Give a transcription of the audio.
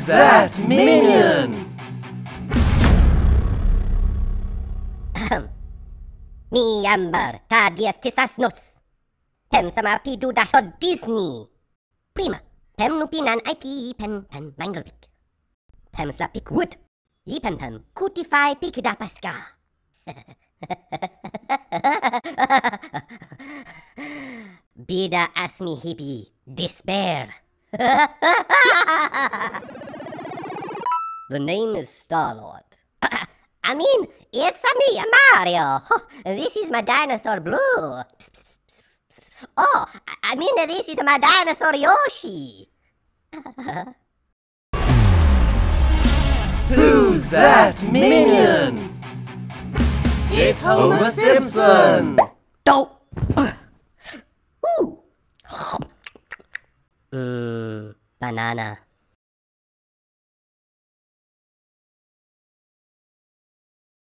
Who's that minion? Mi Amber, Kadias Tisasnos. Pem sama pidu dahod Disney. Prima, pem nupinan IP pen pen manglevik. Pem sa pik wood. Yi pen pem pik dapaska. Bida asmi hippie, despair. the name is Star-Lord. I mean, it's a me, Mario. This is my dinosaur Blue. Oh, I mean, this is my dinosaur Yoshi. Who's that minion? It's Homer Simpson! Don't. Ooh. Uh, banana.